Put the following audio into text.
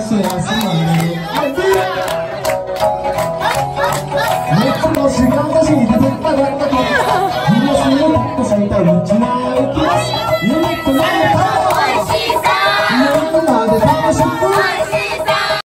しいらしいのに3つの週に出てきたばっかり東にパッと咲いた道が行きすユニットで楽しユニットで楽し